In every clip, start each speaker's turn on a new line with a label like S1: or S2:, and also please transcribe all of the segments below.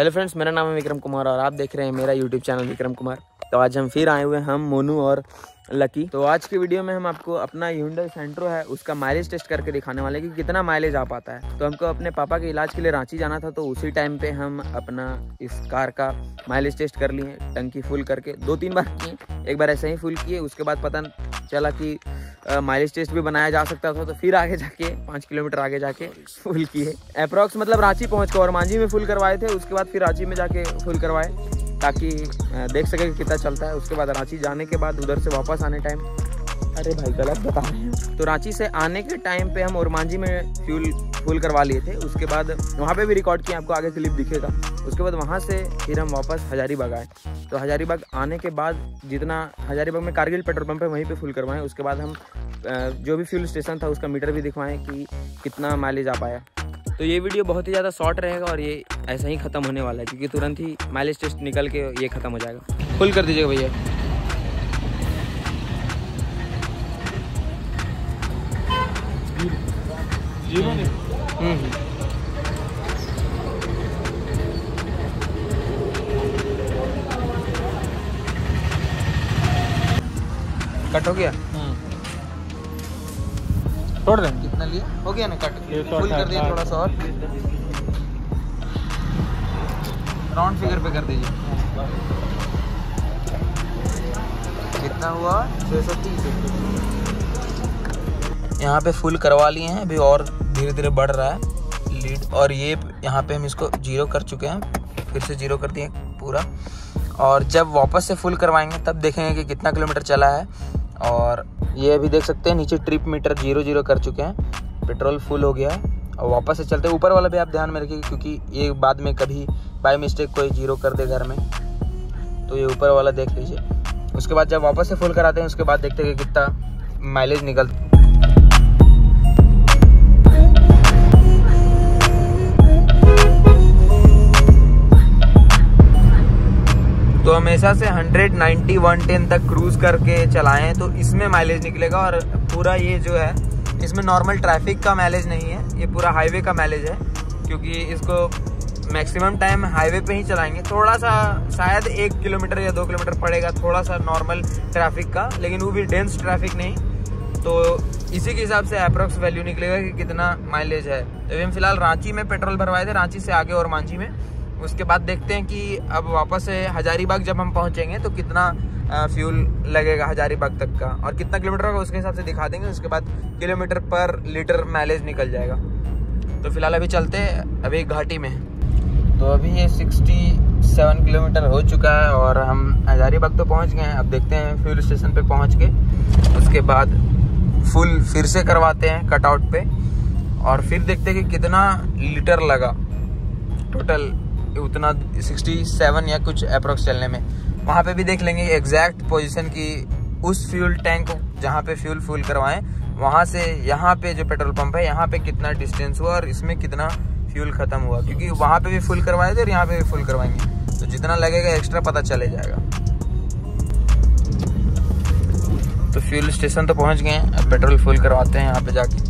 S1: Hello friends मेरा नाम है विक्रम कुमार और आप देख रहे हैं मेरा यूट्यूब चैनल विक्रम कुमार। तो आज हम फिर आए हुए हैं हम, मोनू और लकी। तो आज की वीडियो में हम आपको अपना यूंडल सेंट्रो है, उसका माइलेज टेस्ट करके दिखाने वाले हैं कि कितना माइलेज आ पाता है। तो हमको अपने पापा के इलाज के लिए रांची जाना था तो उसी टाइम पे हम अपना इस कार का माइलेज टेस्ट कर लिए, टंकी फुल करके। दो तीन बार किए, एक बार ऐसे ही फुल किए, उसके बाद पता चला कि माइलेज टेस्ट भी बनाया जा सकता था तो फिर आगे जाके, पाँच किलोमीटर आगे जाके फुल किए। अप्रॉक्स मतलब रांची पहुँच और मांझी में फुल करवाए थे, उसके बाद फिर रांची में जाके फुल करवाए, ताकि देख सके कितना चलता है। उसके बाद रांची जाने के बाद उधर से वापस आने टाइम अरे भाई, गलत बता रहे हैं। तो रांची से आने के टाइम पे हम ओरमांझी में फ्यूल फुल करवा लिए थे। उसके बाद वहाँ पे भी रिकॉर्ड किए, आपको आगे क्लिप दिखेगा। उसके बाद वहाँ से फिर हम वापस हजारीबाग आए। तो हजारीबाग आने के बाद जितना, हजारीबाग में कारगिल पेट्रोल पंप है, वहीं पे फुल करवाएँ। उसके बाद हम जो भी फ्यूल स्टेशन था, उसका मीटर भी दिखवाएँ कि कितना माइलेज आ पाया। तो ये वीडियो बहुत ही ज़्यादा शॉर्ट रहेगा और ये ऐसा ही ख़त्म होने वाला है, क्योंकि तुरंत ही माइलेज टेस्ट निकल के ये ख़त्म हो जाएगा। फुल कर दीजिएगा भैया। हम्म। कट हो गया?
S2: छोड़ दें।
S1: कितना लिया? हो गया ना कट? फुल कर दिया थोड़ा सा और। राउंड फिगर पे कर दीजिए। कितना हुआ? छः सौ तीस। यहाँ पे फुल करवा लिए हैं, अभी और धीरे धीरे बढ़ रहा है लीड और ये यहाँ पे हम इसको ज़ीरो कर चुके हैं, फिर से ज़ीरो कर दिए पूरा। और जब वापस से फुल करवाएँगे, तब देखेंगे कि कितना किलोमीटर चला है। और ये अभी देख सकते हैं, नीचे ट्रिप मीटर ज़ीरो ज़ीरो कर चुके हैं पेट्रोल फुल हो गया है। और वापस से चलते ऊपर वाला भी आप ध्यान में रखिए, क्योंकि ये बाद में कभी बाई मिस्टेक कोई ज़ीरो कर दे घर में तो ये ऊपर वाला देख लीजिए। उसके बाद जब वापस से फुल कराते हैं, उसके बाद देखते हैं कि कितना माइलेज निकलता तो हमेशा से 190 110 तक क्रूज करके चलाएँ तो इसमें माइलेज निकलेगा और पूरा ये जो है, इसमें नॉर्मल ट्रैफ़िक का माइलेज नहीं है, ये पूरा हाईवे का माइलेज है, क्योंकि इसको मैक्सिमम टाइम हाईवे पे ही चलाएँगे। थोड़ा सा शायद एक किलोमीटर या दो किलोमीटर पड़ेगा थोड़ा सा नॉर्मल ट्रैफ़िक का, लेकिन वो भी डेंस ट्रैफ़िक नहीं। तो इसी के हिसाब से अप्रोक्स वैल्यू निकलेगा कि कितना माइलेज है। तो हम फ़िलहाल रांची में पेट्रोल भरवाए थे, रांची से आगे और मांझी में। उसके बाद देखते हैं कि अब वापस हजारीबाग जब हम पहुँचेंगे तो कितना फ्यूल लगेगा हजारीबाग तक का? और कितना किलोमीटर होगा उसके हिसाब से दिखा देंगे, उसके बाद किलोमीटर पर लीटर माइलेज निकल जाएगा। तो फ़िलहाल अभी चलते हैं, अभी घाटी में तो अभी ये 67 किलोमीटर हो चुका है और हम हजारीबाग तो पहुँच गए हैं। अब देखते हैं फ्यूल स्टेशन पे पहुँच के, उसके बाद फुल फिर से करवाते हैं कटआउट पे। और फिर देखते हैं कि कितना लीटर लगा। टोटल उतना 67 या कुछ अप्रोक्स चलने में। वहाँ पे भी देख लेंगे एग्जैक्ट पोजीशन की उस फ्यूल टैंक को जहाँ पे फ्यूल फुल करवाएँ, वहाँ से यहाँ पे जो पेट्रोल पंप है, यहाँ पे कितना डिस्टेंस हुआ और इसमें कितना फ्यूल खत्म हुआ। क्योंकि वहाँ पे भी फुल करवाए थे और यहाँ पे भी फुल करवाएँगे। तो जितना लगेगा एक्स्ट्रा पता चले जाएगा। तो फ्यूल स्टेशन तो पहुँच गए हैं, अब पेट्रोल फुल करवाते हैं यहाँ पे जाके।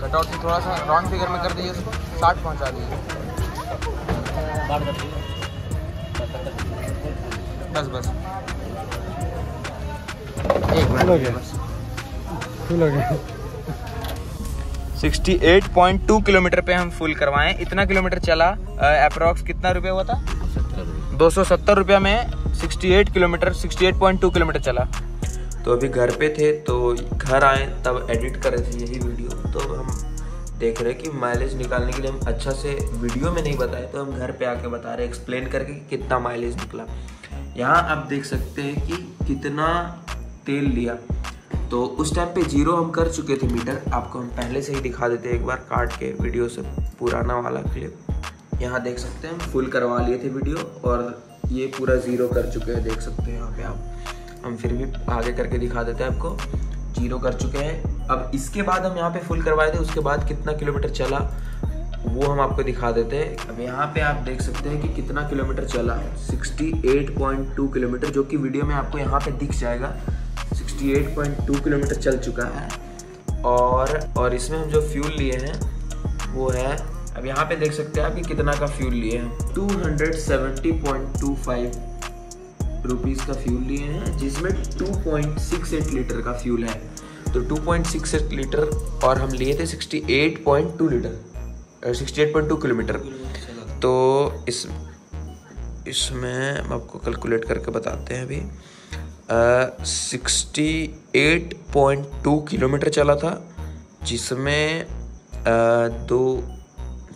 S1: कटआउट से थोड़ा सा राउंड फिगर में कर दीजिए इसको साठ पहुँचा दीजिए। बस बस। एक मिनट। बस
S2: फुल हो गया।
S1: 68.2 किलोमीटर पे हम फुल करवाएँ। इतना किलोमीटर चला अप्रोक्स कितना रुपया हुआ था? दो सौ सत्तर रुपया में 68 किलोमीटर 68.2 किलोमीटर चला। तो अभी घर पे थे तो घर आए तब एडिट कर रहे थे यही वीडियो तो हम देख रहे हैं कि माइलेज निकालने के लिए हम अच्छा से वीडियो में नहीं बताए तो हम घर पे आके बता रहे एक्सप्लेन करके कि कितना माइलेज निकला। यहाँ आप देख सकते हैं कि कितना तेल लिया। तो उस टाइम पे ज़ीरो हम कर चुके थे मीटर आपको हम पहले से ही दिखा देते एक बार काट के वीडियो से, पुराना वाला क्लिप
S3: यहाँ देख सकते हैं हम फुल करवा लिए थे वीडियो और ये पूरा ज़ीरो कर चुके हैं, देख सकते हैं यहाँ पे आप। हम फिर भी आगे करके दिखा देते हैं आपको। ज़ीरो कर चुके हैं। अब इसके बाद हम यहाँ पे फुल करवाए थे, उसके बाद कितना किलोमीटर चला, वो हम आपको दिखा देते हैं। अब यहाँ पे आप देख सकते हैं कि कितना किलोमीटर चला। 68.2 किलोमीटर, जो कि वीडियो में आपको यहाँ पे दिख जाएगा। 68.2 किलोमीटर चल चुका है। और और इसमें हम जो फ्यूल लिए हैं, वो है, अब यहाँ पे देख सकते हैं आप कि कितना का फ्यूल लिए हैं। 270.25 रुपीज़ का फ्यूल लिए हैं, जिसमें 2.68 लीटर का फ्यूल है। तो 2.68 लीटर और हम लिए थे 68.2 लीटर 68.2 किलोमीटर। तो इस, इसमें हम आपको कैलकुलेट करके बताते हैं अभी sixty eight point two kilometre चला था, जिसमें दो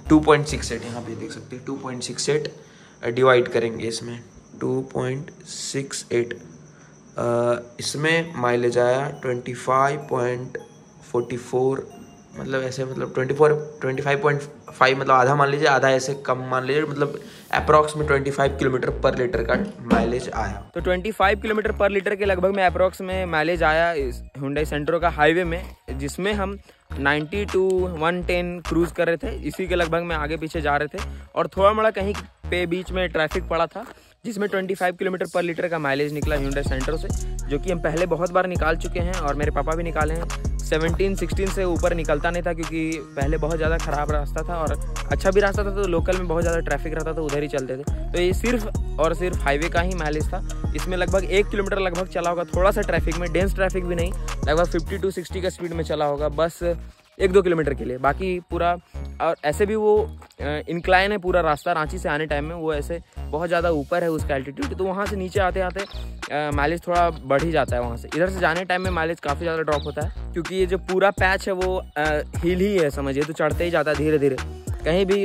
S3: टू पॉइंट सिक्स एट यहाँ पे देख सकते हैं two point six eight divide करेंगे इसमें। टू पॉइंट सिक्स एट इसमें माइलेज आया twenty five point forty four मतलब ऐसे मतलब twenty four twenty five point five मतलब आधा मान लीजिए, आधा ऐसे कम मान लीजिए मतलब अप्रॉक्स में twenty five kilometre per litre का माइलेज आया।
S1: तो twenty five kilometre per litre के लगभग में अप्रॉक्स में माइलेज आया इस हुंडई सेंट्रो का हाईवे में, जिसमें हम 90 टू 110 क्रूज कर रहे थे। इसी के लगभग में आगे पीछे जा रहे थे। और थोड़ा मोड़ा कहीं पे बीच में ट्रैफ़िक पड़ा था। जिसमें 25 किलोमीटर पर लीटर का माइलेज निकला ह्यूंडई सेंटर से, जो कि हम पहले बहुत बार निकाल चुके हैं और मेरे पापा भी निकाले हैं। 17 16 से ऊपर निकलता नहीं था क्योंकि पहले बहुत ज़्यादा ख़राब रास्ता था और अच्छा भी रास्ता था तो लोकल में बहुत ज़्यादा ट्रैफ़िक रहता था, उधर ही चलते थे। तो ये सिर्फ़ और सिर्फ़ हाईवे का ही माइलेज था। इसमें लगभग एक किलोमीटर लगभग चला होगा, थोड़ा सा ट्रैफ़िक में डेंस ट्रैफ़िक भी नहीं, लगभग फिफ्टी टू सिक्सटी का स्पीड में चला होगा। बस एक दो किलोमीटर के लिए। बाकी पूरा, और ऐसे भी वो इंक्लाइन है पूरा रास्ता, रांची से आने टाइम में, वो ऐसे बहुत ज़्यादा ऊपर है उसका एल्टीट्यूड तो वहाँ से नीचे आते आते माइलेज थोड़ा बढ़ ही जाता है वहाँ से। इधर से जाने टाइम में माइलेज काफ़ी ज़्यादा ड्रॉप होता है, क्योंकि ये जो पूरा पैच है वो हिल ही है, समझिए तो चढ़ते ही जाता है धीरे धीरे कहीं भी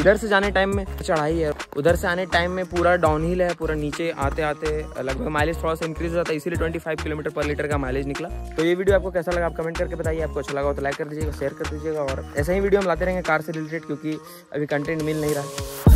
S1: इधर से जाने टाइम में चढ़ाई है। उधर से आने टाइम में पूरा डाउन हिल है, पूरा नीचे आते आते लगभग माइलेज थोड़ा सा इंक्रीज होता है, इसीलिए 25 किलोमीटर पर लीटर का माइलेज निकला। तो ये वीडियो आपको कैसा लगा आप कमेंट करके बताइए, आपको अच्छा लगा तो लाइक कर दीजिएगा शेयर कर दीजिएगा और ऐसे ही वीडियो हम लाते रहेंगे कार से रिलेटेड क्योंकि अभी कंटेंट मिल नहीं रहा।